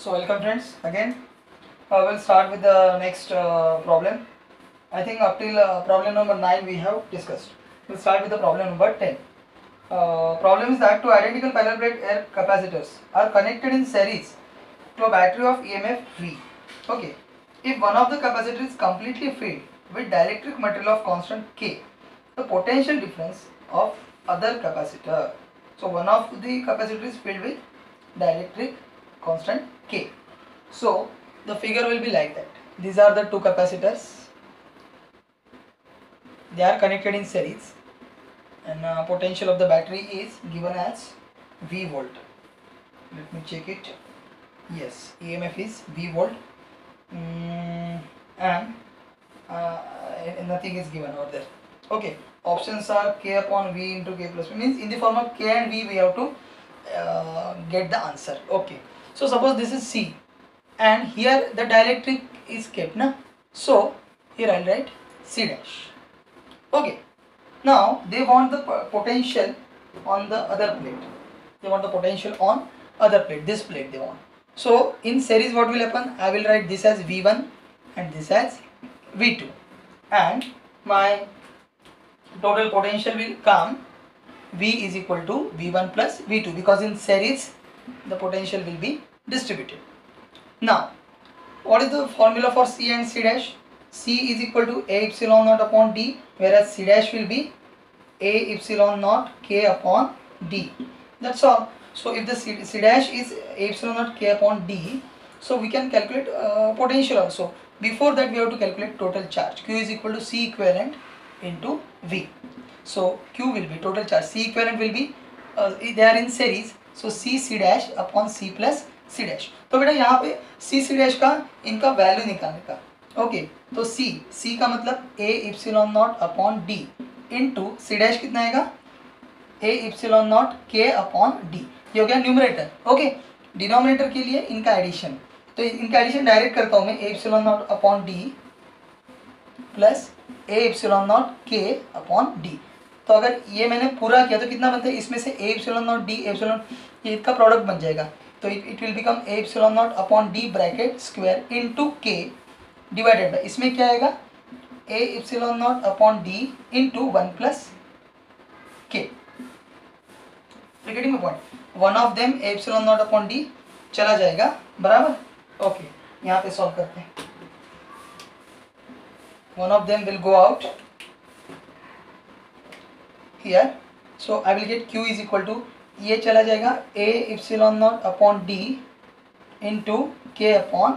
So welcome friends again. Uh, we'll start with the next uh, problem. I think up till uh, problem number 9 we have discussed. We'll start with the problem number 10. Uh, problem is that two identical parallel plate air capacitors are connected in series to a battery of EMF V. Okay. If one of the capacitor is completely filled with dielectric material of constant K, the potential difference of other capacitor. So one of the capacitor is filled with dielectric constant K. So the figure will be like that. These are the two capacitors. They are connected in series and uh, potential of the battery is given as V volt. Let me check it. Yes, EMF is V volt mm, and uh, nothing is given over there. Okay, options are K upon V into K plus V means in the form of K and V we have to uh, get the answer. Okay, so suppose this is C and here the dielectric is kept na? So here i'll write c dash. Okay. Now they want the potential on the other plate. They want the potential on other plate this plate they want. So in series what will happen? I will write this as v1 and this as v2 and my total potential will come v is equal to v1 plus v2 because in series the potential will be distributed now, what is the formula for C and C dash? C is equal to A epsilon naught upon D, whereas C dash will be A epsilon naught K upon D. That's all. So, if the C, C dash is A epsilon naught K upon D, so we can calculate uh, potential also. Before that, we have to calculate total charge. Q is equal to C equivalent into V. So, Q will be total charge. C equivalent will be, uh, they are in series. So, C C dash upon C plus C dash तो बेटा यहाँ पे सी C dash का इनका value निकालने का। Okay तो सी C का मतलब A epsilon naught upon D into C dash कितना आएगा? A epsilon naught K upon D ये हो गया न्यूमरेटर ओके डिनोमिनेटर के लिए इनका एडिशन तो इनका एडिशन डायरेक्ट करता हूँ मैं A epsilon naught upon D plus A epsilon naught K upon D तो अगर ये मैंने पूरा किया तो कितना बनता है? इसमें से A epsilon naught D epsilon ये इसका प्रोडक्ट बन जाएगा। तो it it will become A epsilon naught upon D bracket square into K divided by इसमें क्या आएगा? A epsilon naught upon D into one plus K getting point one of them A epsilon naught upon D चला जाएगा, बराबर? Okay यहाँ पे solve करते हैं। One of them will go out here so I will get Q is equal to ये चला जाएगा A epsilon naught upon D into K upon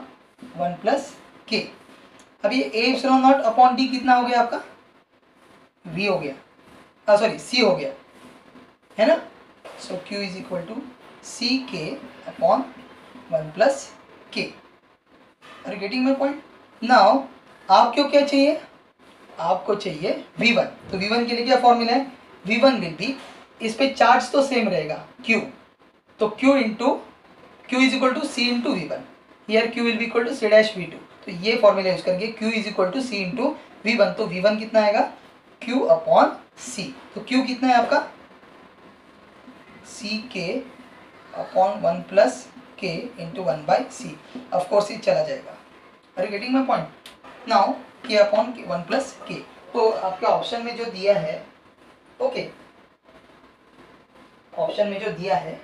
one plus K अब ये A epsilon naught upon D कितना हो गया आपका? V हो गया। सॉरी सी हो गया। है ना? So Q is equal to C K upon one plus K are getting my point now आपको क्या चाहिए? आपको चाहिए वी वन तो वी वन के लिए क्या फॉर्मूला है? वी वन विल बी इस पे चार्ज तो सेम रहेगा, Q. तो Q into Q is equal to C into V one here Q will be equal to C dash V two तो ये फॉर्मूला यूज़ करेंगे Q is equal to C into V one तो V one कितना आएगा? Q upon C तो Q कितना है आपका? C K upon one plus K into one by C of course ये चला जाएगा। अरे getting my point now K upon one plus K तो आपके ऑप्शन में जो दिया है ओके ऑप्शन में जो दिया है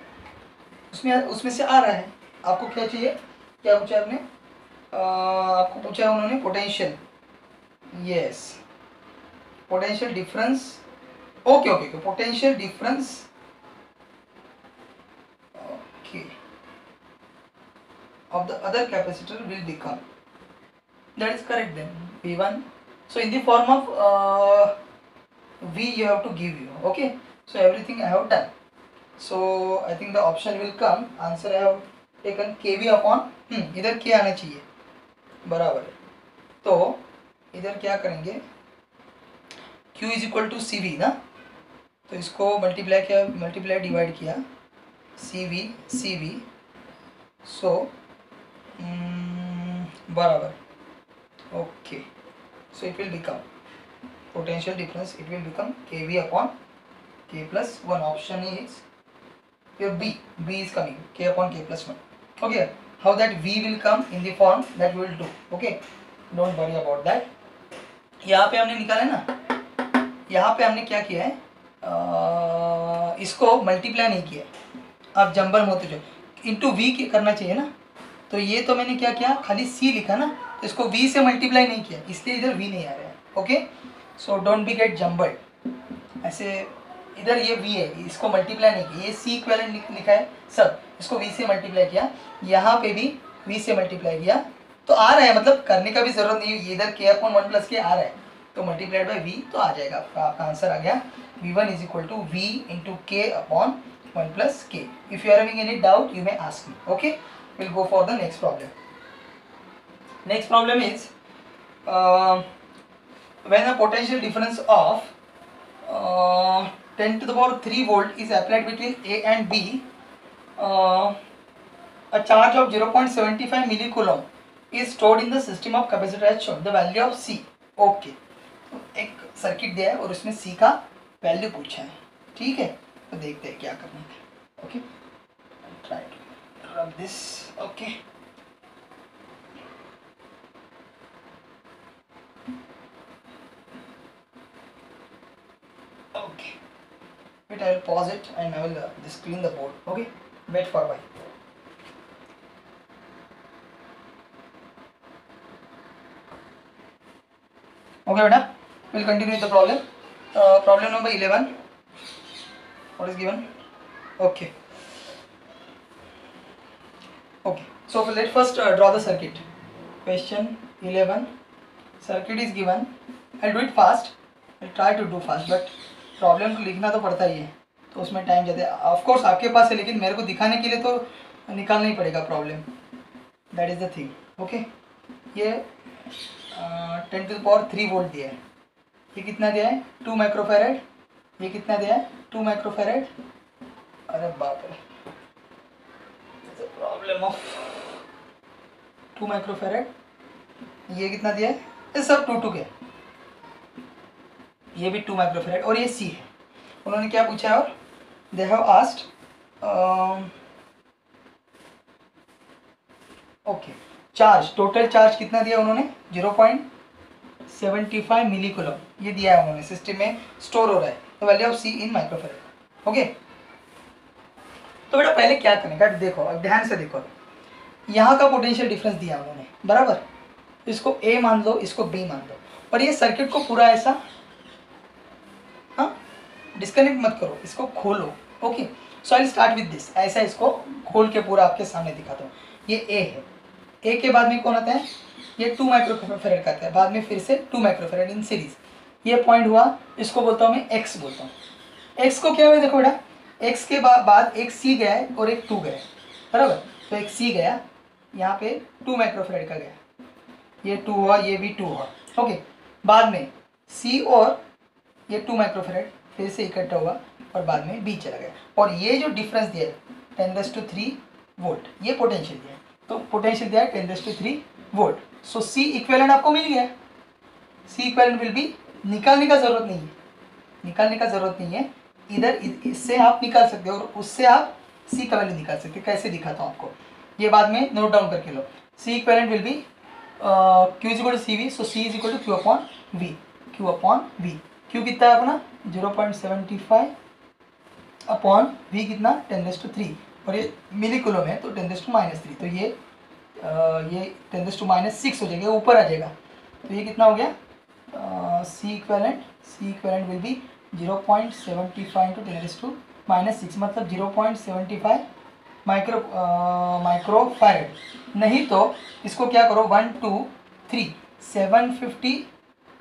उसमें उसमें से आ रहा है। आपको क्या चाहिए? क्या पूछा आपने? आपको पूछा उन्होंने potential yes potential difference okay okay okay potential difference okay of the other capacitor will become. That is correct then v1 so in the form of uh, v you have to give you okay so everything i have done so I think the option will come answer I have taken kV upon hmm इधर के आना चाहिए बराबर है तो इधर क्या करेंगे Q is equal to C ना तो इसको मल्टीप्लाई किया मल्टीप्लाई डिवाइड किया C V C V so बराबर okay so it will become potential difference it will become kV upon k plus 1 option is your B B is coming k upon k plus 1 okay how that v will come in the form that we will do okay don't worry about that यहाँ पे हमने निकाला ना यहाँ पे हमने क्या किया है आ, इसको मल्टीप्लाई नहीं किया अब जंबल मोते जो इंटू वी करना चाहिए ना तो ये तो मैंने क्या किया खाली सी लिखा ना तो इसको वी से मल्टीप्लाई नहीं किया इसलिए इधर वी नहीं आ रहा है okay so don't be get jumbled ऐसे, इधर ये वी है, इसको मल्टीप्लाई नहीं किया, ये सी इक्वेलेंट लिखा है, सब, इसको वी से मल्टीप्लाई किया, यहाँ पे भी वी से मल्टीप्लाई किया तो आ रहा है मतलब करने का भी ज़रूरत नहीं है इधर K upon one plus K आ रहा है तो मल्टीप्लाइड बाई वी तो आ जाएगा, आपका आपका आंसर आ गया V one is equal to V into K upon one plus K if you are having any doubt you may ask me okay will go for the next problem next problem is when a potential difference of uh, 10 to the power 3 volt is applied between A and B, uh, a charge of 0.75 millicoulomb is stored in the system of capacitor as shown. The value of C. Okay. एक circuit दिया है और उसमें C का value पूछा है ठीक है तो देखते हैं क्या करना है okay try to rub this okay i will pause it and i will uh, just clean the board. Okay? Wait for a while. Okay beta we'll continue with the problem. Uh, problem number 11 what is given? Okay. Okay. So let's first uh, draw the circuit. Question 11 circuit is given. I'll do it fast. I'll try to do fast but problem तो लिखना तो पड़ता ही है। तो उसमें time जाता है। Of course आपके पास है, लेकिन मेरे को दिखाने के लिए तो निकालना ही पड़ेगा problem that is the thing okay ये ten to power three volt दिया है। ये कितना दिया है? टू माइक्रोफेरेड ये कितना दिया है? टू माइक्रोफेरेड अरे बाप रे। प्रॉब्लम ऑफ़ टू माइक्रोफेरेड ये कितना दिया है? ये सब टू टू के ये भी टू माइक्रोफेरेड और ये सी है। उन्होंने क्या पूछा है और? They have asked okay charge total charge कितना दिया उन्होंने? Zero point seventy five milli coulomb ये दिया है उन्होंने सिस्टम में स्टोर हो रहा है। तो value of C in microfarad okay तो बेटा पहले क्या करेंगे देखो, ध्यान से देखो। यहाँ का पोटेंशियल डिफरेंस दिया उन्होंने। बराबर? इसको ए मान लो इसको बी मान लो और ये सर्किट को पूरा ऐसा डिस्कनेक्ट मत करो, इसको खोलो okay so I start with this ऐसा इसको खोल के पूरा आपके सामने दिखाता हूँ। ये ए है। ए के बाद में कौन आता है? ये टू माइक्रोफेरेड का आता है। बाद में फिर से टू माइक्रोफेरेड इन सीरीज़ ये पॉइंट हुआ, इसको बोलता हूँ मैं एक्स बोलता हूँ। एक्स को क्या हुआ? देखो बेटा एक्स के बाद बाद एक सी गया है और एक टू गया बराबर? तो एक सी गया, यहाँ पे टू माइक्रोफेरेड का गया ये टू हुआ, ये भी टू हुआ। ओके बाद में सी और ये टू माइक्रोफेरेड फिर से इकट्ठा हुआ और बाद में बी चला गया। और ये जो डिफरेंस दिया टेन दस टू थ्री वोल्ट ये पोटेंशियल दिया है। तो पोटेंशियल दिया टेन दस to three volt so C equivalent आपको मिल गया। सी इक्वेलेंट विल बी निकालने का ज़रूरत नहीं है। निकालने का ज़रूरत नहीं है। इधर इससे आप निकाल सकते हो और उससे आप सी का वैल्यू निकाल सकते कैसे दिखाता हूँ आपको? ये बाद में नोट डाउन करके लो। C equivalent will be Q is equal to C V so C is equal to Q upon V Q upon V Q कितना है अपना? Zero point seventy five upon V कितना? टेन डेस टू थ्री और ये milli kilo में तो ten raise two minus three तो ये आ, ये ten raise two minus six हो जाएगा ऊपर आ जाएगा। तो ये कितना हो गया? C equivalent C equivalent will be zero point seventy five to ten raise to minus six मतलब zero point seventy five micro micro five नहीं तो इसको क्या करो? One two three seven fifty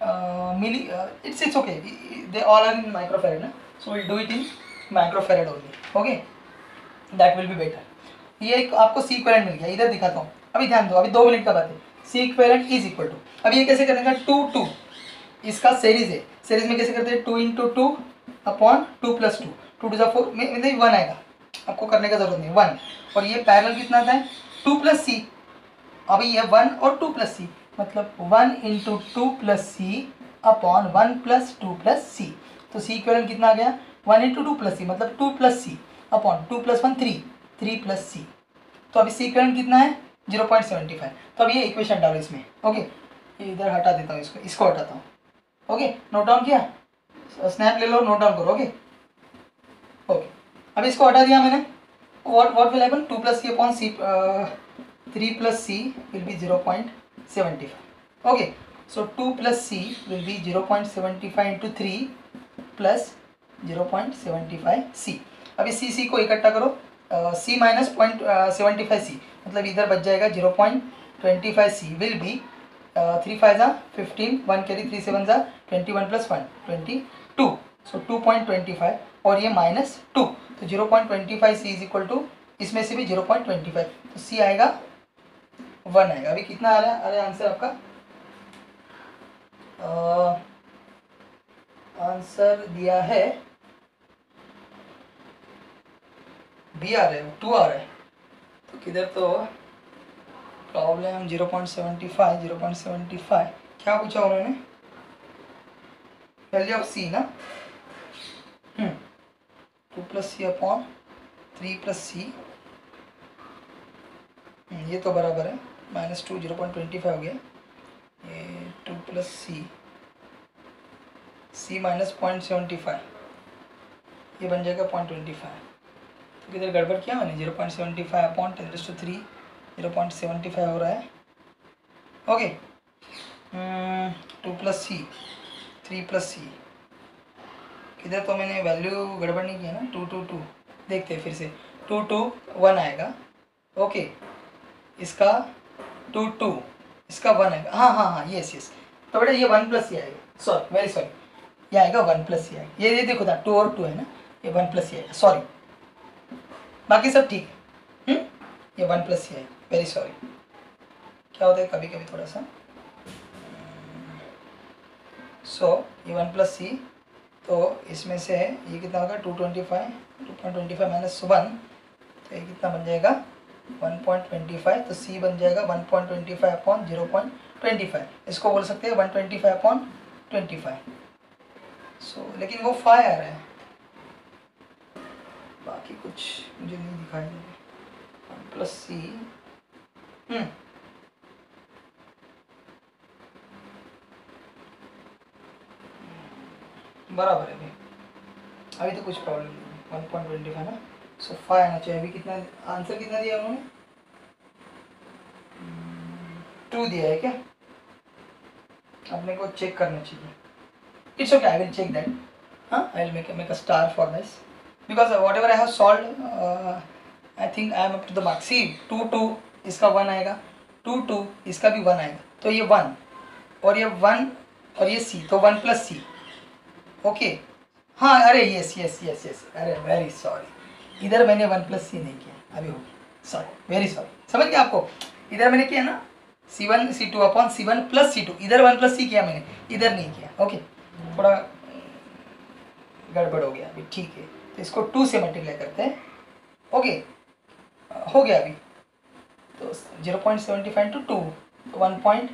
milli uh, it's it's okay. They all are in microfarad na? so we'll do it in microfarad only. Okay? That will be better. ये एक आपको C equivalent मिल गया. इधर दिखाता हूँ. अभी ध्यान दो. अभी दो मिनट का बात है. C equivalent is equal to अब ये कैसे करेंगे? Two two. इसका सीरीज़ है. सीरीज़ में कैसे करते हैं? Two into two upon two plus two. Two two जा फोर में वन आएगा. आपको करने का ज़रूरत नहीं. वन और ये पैरल कितना है टू प्लस सी अभी ये वन और टू प्लस सी मतलब one into two plus C upon one plus two plus C तो सी इक्वल कितना आ गया? One into two plus C मतलब two plus C upon two plus one three three plus C तो अभी सी equal कितना है? ज़ीरो पॉइंट सेवेंटी फाइव तो अब ये इक्वेशन डालो इसमें. ओके इधर हटा देता हूँ इसको इसको हटाता हूँ. ओके नोट डाउन किया? स्नैप ले लो नोट डाउन करो ओके ओके अब इसको हटा दिया मैंने. What will will happen? 2 plus c upon c uh, 3 plus c will be 0.75 okay, so 2 plus c will be 0.75 into 3 plus 0.75 c. अभी सी सी को इकट्ठा करो C minus point seventy five C मतलब इधर बच जाएगा zero point twenty five C will be three five ज़ा fifteen one carry three seven ज़ा twenty one plus one twenty two so two point twenty five और ये minus two तो zero point twenty five C is equal to इसमें से भी zero point twenty five तो C आएगा one आएगा अभी कितना आ रहा है? अरे आंसर आपका? आंसर दिया है। बी आ रहा है टू आ रहा है। तो किधर तो problem zero point seventy five zero point seventy five क्या पूछा उन्होंने? वैल्यू ऑफ़ सी ना? Two plus C upon three plus C ये तो बराबर है। Minus two, zero point twenty five हो गया। ये two plus C C minus point seventy five, ये बन जाएगा पॉइंट ट्वेंटी फाइव। तो किधर गड़बड़ किया मैंने? Zero point seventy five upon ten two three zero point seventy five हो रहा है। Okay. Two plus C, three plus C. किधर तो मैंने वैल्यू गड़बड़ नहीं किया ना? Two two two. देखते हैं फिर से। टू टू, वन आएगा। ओके। इसका टू टू. इसका वन आएगा। हाँ हाँ हाँ यस यस तो बेटा ये वन प्लस ही आएगा। सॉरी वेरी सॉरी ये आएगा वन प्लस ही आएगा। ये ये देखो था टू और टू है ना? ये वन प्लस ही आएगा। सॉरी बाकी सब ठीक है। हुँ? ये वन प्लस ही आएगा। वेरी सॉरी क्या होता है कभी कभी थोड़ा सा सो so, ये वन प्लस सी तो इसमें से ये कितना होगा? Two twenty five two point twenty five minus one तो ये कितना बन जाएगा? वन पॉइंट ट्वेंटी फाइव तो सी बन जाएगा one point twenty five upon zero point twenty five इसको बोल सकते हैं one twenty five upon twenty five so लेकिन वो फाइव आ रहा है। बाकी कुछ मुझे नहीं दिखाई दे रहा वन प्लस सी बराबर है अभी अभी तो कुछ प्रॉब्लम नहीं one point twenty so five आना चाहिए अभी कितना आंसर कितना दिया उन्होंने? टू दिया है क्या? अपने को चेक करना चाहिए। It's okay I will check that हाँ I will make make a star for this because whatever I have solve I think I am up to the marks C two two इसका one आएगा। Two two इसका भी one आएगा। तो ये one और ये वन और ये सी तो वन प्लस सी ओके हाँ अरे यस यस यस यस अरे वेरी सॉरी इधर मैंने वन प्लस सी नहीं किया, अभी हो गया। सॉरी वेरी सॉरी समझ गया आपको? इधर मैंने किया ना C one C two upon C one plus C two इधर वन प्लस सी किया मैंने, इधर नहीं किया। ओके थोड़ा गड़बड़ हो गया अभी, ठीक है। तो इसको टू से मल्टीप्लाई करते हैं। ओके हो गया अभी। तो zero point seventy five two two one point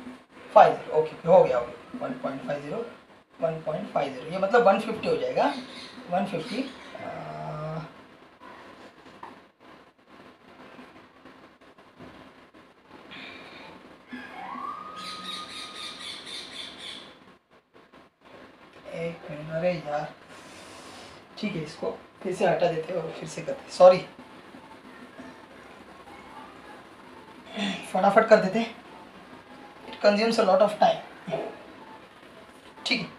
five zero okay हो गया हो गया। One point five zero one point five zero ये मतलब वन फिफ्टी हो जाएगा। वन फिफ्टी अरे यार। ठीक है, इसको फिर से हटा देते और फिर से करते। सॉरी फटाफट कर देते। It consumes a lot of time ठीक है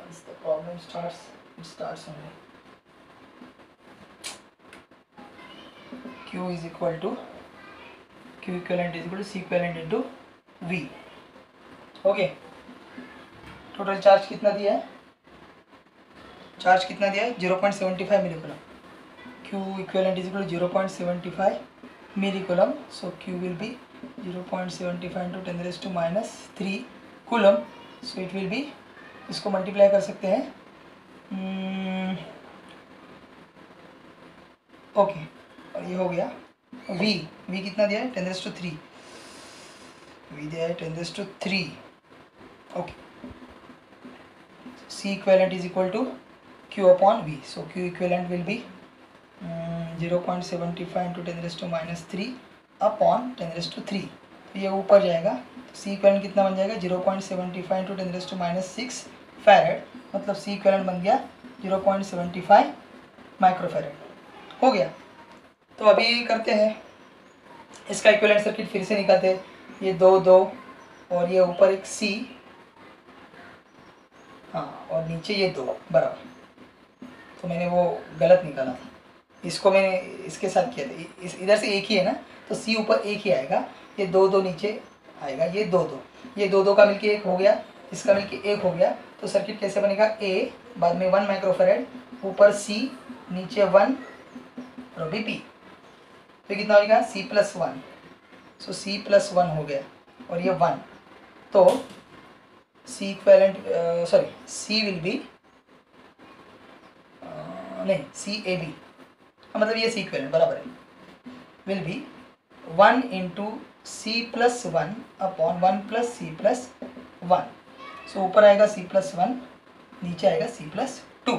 once the problem starts, it starts only. Q is equal to, q equivalent is equal to c equivalent into v. Okay total charge कितना दिया है? चार्ज कितना दिया है? Zero point seventy five milli coulomb Q equivalent is equal zero point seventy five milli coulomb so Q will be zero point seventy five into ten raise to minus three coulomb so it will be इसको multiply कर सकते हैं। Okay और ये हो गया V V कितना दिया है? Ten raise to three V दिया है ten raise to three okay C equivalent is equal to Q upon V so Q equivalent will be zero point seventy five into ten raise to minus three upon ten raise to three ये ऊपर जाएगा। C equivalent कितना बन जाएगा? Zero point seventy five into ten raise to minus six farad मतलब C equivalent बन गया zero point seventy five microfarad हो गया। तो अभी करते हैं। इसका इक्विवेलेंट सर्किट फिर से निकालते हैं। ये दो दो, और ये ऊपर एक सी हाँ और नीचे ये दो, बराबर। तो मैंने वो गलत निकाला था। इसको मैंने इसके साथ किया था। इस, इधर से एक ही है ना? तो सी ऊपर एक ही आएगा। ये दो दो नीचे आएगा। ये दो दो। ये दो दो का मिलके एक हो गया। इसका मिलके एक हो गया तो सर्किट कैसे बनेगा? ए बाद में वन माइक्रोफेरेड ऊपर सी नीचे वन और अभी पी तो कितना हो गया C plus one so C plus one हो गया, और ये वन तो C equivalent sorry C will be नहीं सी ए बी मतलब ये सी इक्वेलेंट बराबर है। Will be one into C plus one upon one plus C plus one so ऊपर आएगा सी प्लस वन नीचे आएगा सी प्लस टू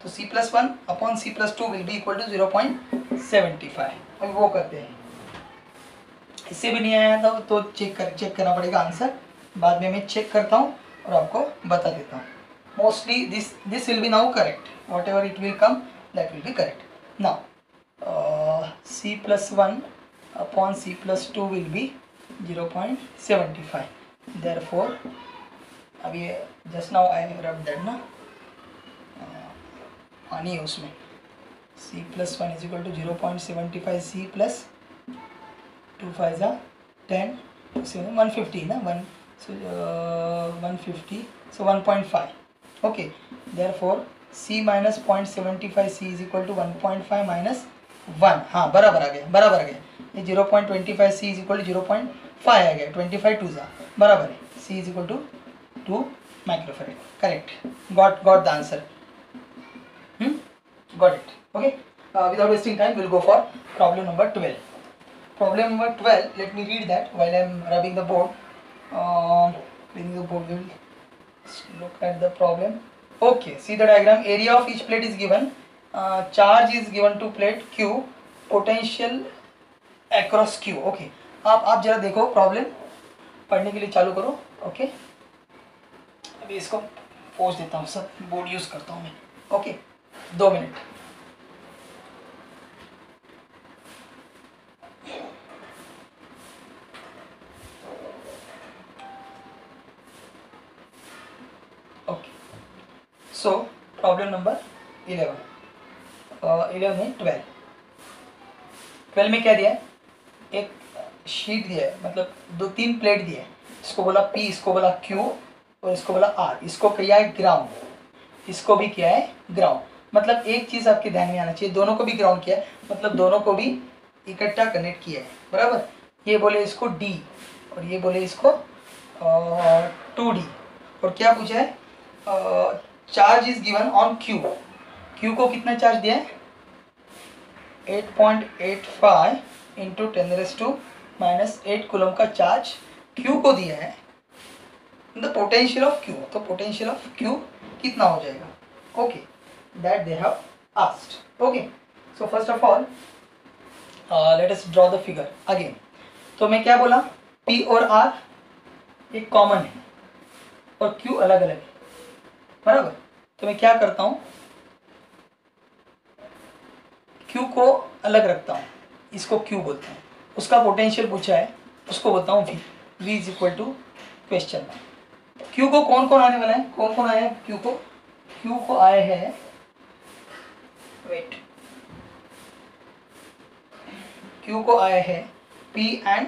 तो C plus one upon C plus two will be equal to zero point seventy five अभी वो करते हैं। इससे भी नहीं आया था तो चेक कर चेक करना पड़ेगा आंसर बाद में मैं चेक करता हूँ और आपको बता देता हूँ। Mostly this this will be now correct whatever it will come that will be correct now C plus one upon C plus two will be zero point seventy five there four अब ये just now I रब that ना। पानी है उसमें। C plus one is equal to zero point seventy five C plus two five ज़ा ten seven one fifty ना one so uh, 150 so 1.5 okay therefore c minus 0.75 c is equal to 1.5 minus 1 हाँ बराबर आ गया बराबर आ गया। ये 0.25 c is equal to 0.5 आ गया 25 टू जा बराबर है। C is equal to two microfarad correct got got the answer got it okay without wasting time will go for problem number twelve problem number twelve let me read that well I am rubbing the board board the problem okay see the diagram area of each plate is given charge is given to plate Q potential across Q okay आप आप जरा देखो problem पढ़ने के लिए चालू करो. Okay okay? अभी इसको पोज देता हूँ, सब बोर्ड यूज़ करता हूँ मैं। ओके दो minute okay so problem number eleven eleven है ट्वेल्व ट्वेल्व में क्या दिया है? एक शीट दिया है मतलब दो तीन प्लेट दिया है। इसको बोला पी इसको बोला क्यू और इसको बोला आर इसको किया है ग्राउंड इसको भी किया है ग्राउंड मतलब एक चीज़ आपके ध्यान में आना चाहिए, दोनों को भी ग्राउंड किया है मतलब दोनों को भी इकट्ठा कनेक्ट किया है, बराबर? ये बोले इसको डी और ये बोले इसको टू डी और क्या पूछा है? Charge is given on Q Q को कितना चार्ज दिया है? 8.85 into ten raise to minus eight coulomb का चार्ज क्यू को दिया है। द पोटेंशियल ऑफ़ क्यू तो पोटेंशियल ऑफ़ क्यू कितना हो जाएगा? Okay that they have asked okay so first of all let us draw the figure again तो मैं क्या बोला? पी और आर एक कॉमन है और क्यू अलग अलग है। बराबर? तो मैं क्या करता हूँ? क्यू को अलग रखता हूँ। इसको क्यू बोलता हूँ। उसका पोटेंशियल पूछा है, उसको बोलता हूँ V V is equal to question Q को कौन कौन आने वाला है? कौन कौन आया है क्यू को? क्यू को आए हैं। वेट क्यू को आए हैं पी एंड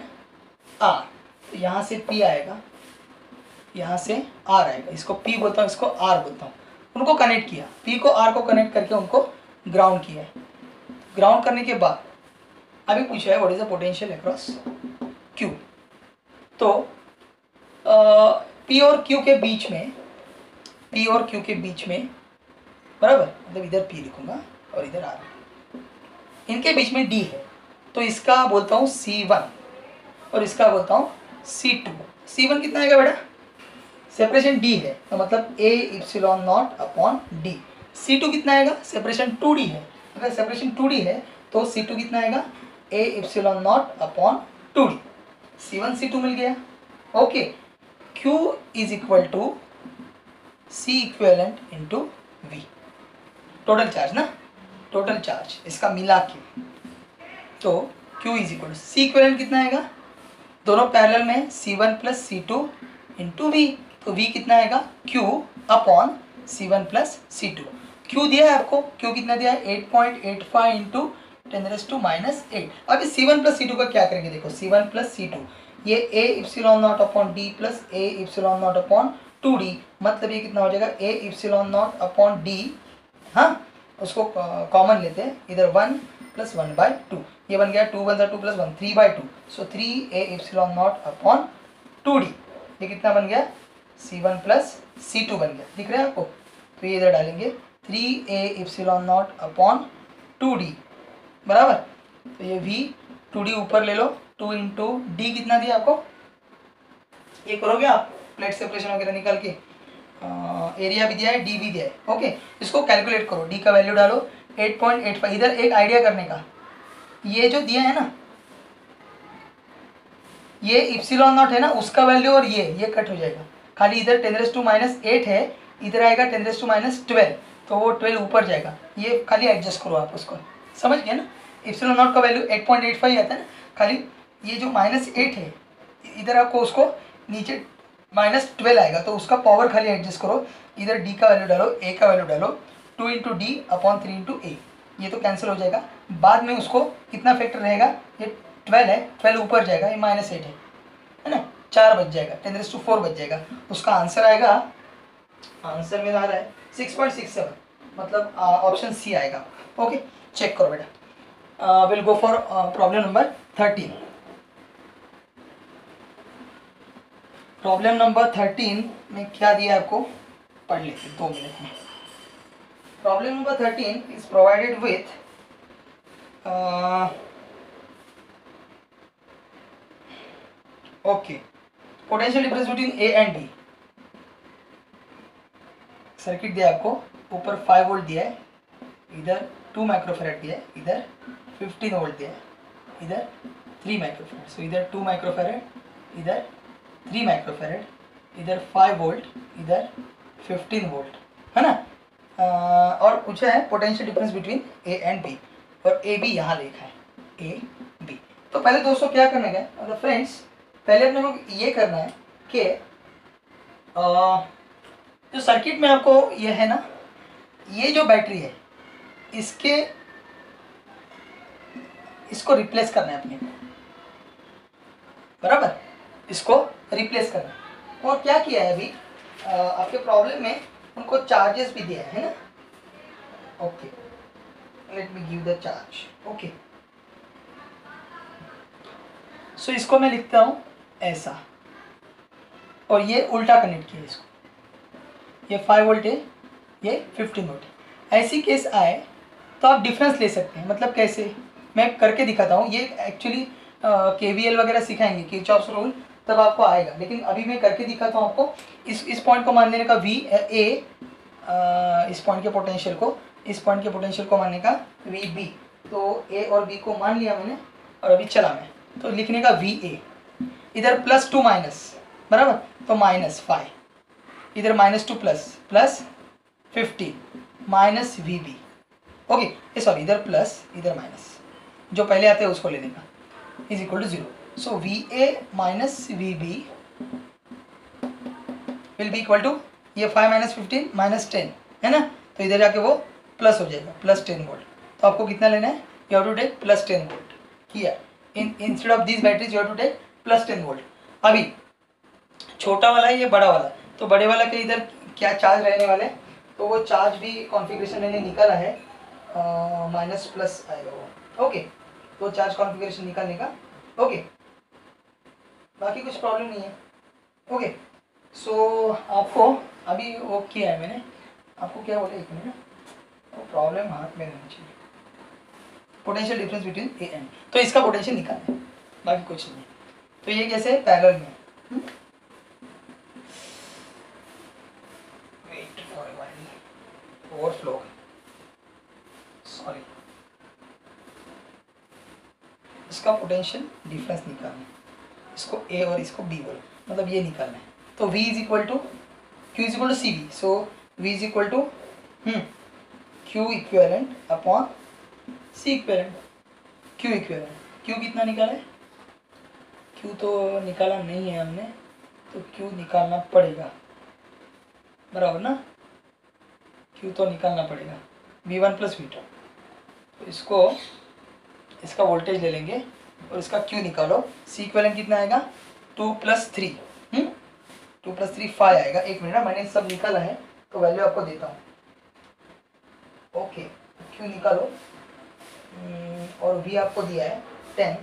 आर तो यहाँ से पी आएगा। यहाँ से आर आएगा। इसको पी बोलता हूँ, इसको आर बोलता हूँ। उनको कनेक्ट किया। पी को आर को कनेक्ट करके उनको ग्राउंड किया है। ग्राउंड करने के बाद अभी पूछा है what is the potential across Q तो पी और क्यू के बीच में पी और क्यू के बीच में, बराबर मतलब इधर पी लिखूँगा और इधर आर इनके बीच में डी है तो इसका बोलता हूँ सी वन और इसका बोलता हूँ सी टू सी वन कितना आएगा बेटा? सेपरेशन डी है तो मतलब A epsilon naught upon D C two कितना आएगा? सेपरेशन टू डी है। अगर सेपरेशन टू डी है तो सी टू कितना आएगा? A epsilon naught upon two D C one C two मिल गया। Okay Q is equal to C equivalent into V total charge ना टोटल चार्ज इसका मिला के तो Q is equal to C equivalent कितना आएगा? दोनों पैरेलल में C one plus C two into V तो V कितना आएगा? Q upon C one plus C two Q दिया है आपको? क्यू कितना दिया है? Eight point eight five into ten raise to minus eight अभी C one plus C two का क्या करेंगे? देखो C one plus C two ये A epsilon naught upon D plus A epsilon naught upon two D मतलब ये कितना हो जाएगा? A epsilon naught upon D हाँ? उसको कॉमन लेते हैं। इधर one plus one by two ये बन गया two one two plus one three by two so three A epsilon naught upon two D ये कितना बन गया? C one plus C two बन गया। दिख रहा है आपको? तो ये इधर डालेंगे। Three A epsilon naught upon two D बराबर? तो ये वी टू डी ऊपर ले लो। टू इंटू डी कितना दिया आपको? ये करोगे आप? प्लेट सेपरेशन वगैरह निकाल के। एरिया भी दिया है डी भी दिया है। ओके इसको कैलकुलेट करो। डी का वैल्यू डालो एट पॉइंट एट फाइव इधर एक आइडिया करने का। ये जो दिया है ना, ये इप्सिलॉन नॉट है ना, उसका वैल्यू और ये ये कट हो जाएगा। खाली इधर ten raise to minus eight है, इधर आएगा ten raise to minus twelve तो वो ट्वेल्व ऊपर जाएगा। ये खाली एडजस्ट करो आप उसको। समझ गए ना? इप्सिलॉन नॉट का value eight point eight five आता है ना, खाली ये जो माइनस एट है, इधर आपको उसको नीचे माइनस ट्वेल्व आएगा तो उसका पावर खाली एडजस्ट करो। इधर डी का वैल्यू डालो ए का वैल्यू डालो two into D upon three into A ये तो कैंसिल हो जाएगा। बाद में उसको कितना फैक्टर रहेगा? ये ट्वेल्व है ट्वेल्व ऊपर जाएगा, ये माइनस एट है है ना? चार बच जाएगा टेन रेस टू फोर बच जाएगा। उसका आंसर आएगा आंसर में आ रहा है सिक्स पॉइंट सिक्स सेवन मतलब ऑप्शन सी आएगा। ओके चेक करो बेटा। Will go for problem number thirteen problem number thirteen में क्या दिया आपको? पढ़ लेते दो मिनट में। Problem number thirteen is provided with okay potential difference between A and B circuit दिया आपको, ऊपर फाइव वोल्ट दिया है, इधर टू माइक्रोफेरेट दिया है, इधर फिफ्टीन वोल्ट दिया है, इधर थ्री माइक्रोफेरेट सो इधर टू माइक्रोफेरेट इधर थ्री माइक्रोफेरेट इधर फाइव वोल्ट इधर फिफ्टीन वोल्ट है ना? और पूछा है potential difference between A and B और ए बी यहाँ लिखा है ए बी तो पहले दोस्तों क्या करने का मतलब फ्रेंड्स पहले अपने को ये करना है कि जो सर्किट में आपको ये है ना, ये जो बैटरी है, इसके, इसको रिप्लेस करना है अपने को। बराबर? इसको रिप्लेस करना और क्या किया है अभी? आपके प्रॉब्लम में उनको चार्जेस भी दिया है ना? Okay let me give the charge okay so इसको मैं लिखता हूँ ऐसा। और ये उल्टा कनेक्ट किया इसको। ये फाइव वोल्ट है, ये फिफ्टीन वोल्ट ऐसी केस आए तो आप डिफरेंस ले सकते हैं। मतलब कैसे? मैं करके दिखाता हूँ। ये एक्चुअली के वी एल वगैरह सिखाएँगे कि चॉप्स रूल तब आपको आएगा। लेकिन अभी मैं करके दिखाता हूँ आपको। इस इस पॉइंट को मानने का वी ए इस पॉइंट के पोटेंशियल को, इस पॉइंट के पोटेंशियल को मानने का वी बी तो ए और बी को मान लिया मैंने, और अभी चला मैं। तो लिखने का वी ए इधर प्लस टू माइनस बराबर? तो माइनस फाइव इधर minus two plus plus fifteen minus V B okay sorry इधर प्लस इधर माइनस जो पहले आते हैं उसको लेने। का is equal to zero A minus V B will be equal to ये five minus fifteen minus ten है ना? तो इधर जाके वो प्लस हो जाएगा प्लस टेन वोल्ट तो आपको कितना लेना है? You have to take plus ten volt किया? In instead of this batteries you to take plus ten volt अभी, छोटा वाला है ये बड़ा वाला? तो बड़े वाला के इधर क्या चार्ज रहने वाले तो वो चार्ज भी कॉन्फ़िगरेशन मैंने निकाला है माइनस प्लस आएगा वो ओके तो चार्ज कॉन्फ़िगरेशन निकालने का। ओके बाकी कुछ प्रॉब्लम नहीं है। ओके सो आपको अभी वो किया है मैंने। आपको क्या बोला एक मिनट वो प्रॉब्लम हाथ में रहनी चाहिए। Potential difference between A and तो इसका पोटेंशियल निकालना बाकी कुछ नहीं तो ये कैसे पैरल में। फॉर ओवरफ्लो सॉरी इसका पोटेंशियल डिफरेंस निकालना है। इसको ए और इसको बी बोलो। मतलब ये निकालना है। तो v is equal to Q is equal to C B so v is equal to Q equivalent upon C equivalent Q equivalent Q कितना निकाला है? क्यू तो निकाला नहीं है हमने। तो क्यू निकालना पड़ेगा। बराबर ना? क्यू तो निकालना पड़ेगा। V one plus V two तो इसको, इसका वोल्टेज ले लेंगे। और इसका क्यू निकालो? सी इक्वेलेंट कितना आएगा? Two plus three two plus three five आएगा। एक मिनट ना मैंने सब निकाला है तो वैल्यू आपको देता हूँ। ओके क्यू निकालो? हम्म, और वी आपको दिया है टेन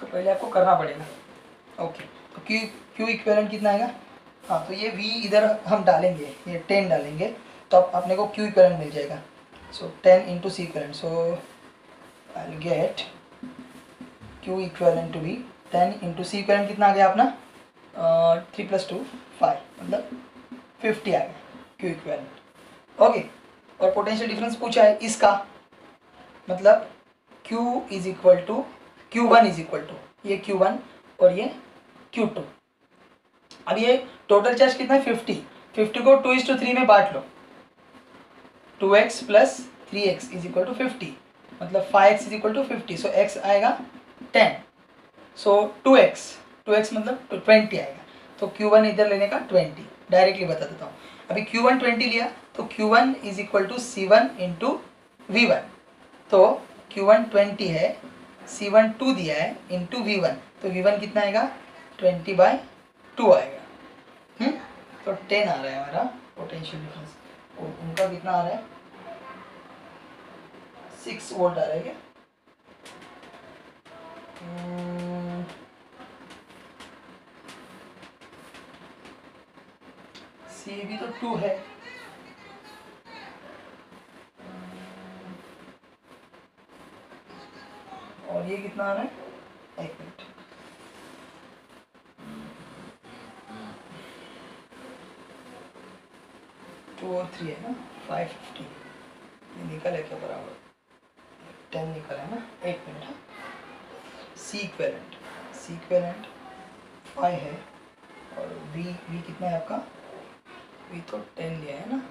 तो पहले आपको करना पड़ेगा। ओके तो क्यू क्यू इक्वेलेंट कितना आएगा? हाँ तो ये वी इधर हम डालेंगे ये टेन डालेंगे तो आप अपने को क्यू इक्वेलेंट मिल जाएगा। So ten into C equivalent so I get Q equivalent to be ten into C equivalent कितना आ गया अपना? थ्री प्लस टू फाइव मतलब फिफ्टी आ गया क्यू इक्वेलेंट ओके और पोटेंशियल डिफरेंस पूछा है इसका। मतलब Q is equal to Q one is equal to ये क्यू वन और ये क्यू टू अब ये टोटल चार्ज कितना है? फिफ्टी फिफ्टी को टू इज़ टू थ्री में बांट लो. Two X plus three X is equal to fifty मतलब five X is equal to fifty so X आएगा ten. So two X two X मतलब twenty आएगा। तो क्यू वन इधर लेने का ट्वेंटी डायरेक्टली बता देता हूँ। अभी क्यू वन ट्वेंटी लिया तो Q one is equal to C one into V one तो क्यू वन ट्वेंटी है सी वन टू दिया है इंटू वी वन तो वी वन कितना आएगा? ट्वेंटी बाय टू आएगा। हम्म? तो टेन आ रहा है हमारा पोटेंशियल डिफरेंस उनका कितना आ रहा है? सिक्स वोल्ट आ रहा है क्या? सी भी तो टू है। और ये कितना आ रहा है? एक मिनट। टू और थ्री है ना? Five fifty. निकल है क्या बराबर? टेन निकल है ना? एक मिनट हाँ। C equivalent C equivalent five है, और वी वी कितना है आपका? वी तो टेन लिया है ना?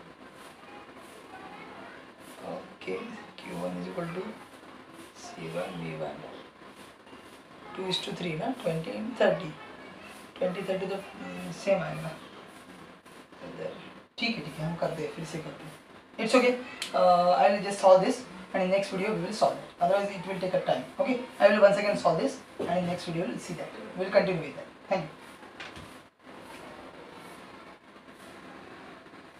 Okay Q one is equal to C one V one two is two three ना? ट्वेंटी थर्टी ट्वेंटी थर्टी तो सेम आएगा। ठीक है ठीक है, हम करते हैं, फिर से करते हैं। It's okay I just solve this and in next video we will solve it. Otherwise it will take a time. Okay? I will once again solve this and in next video we'll see that. We'll continue with that. Thank you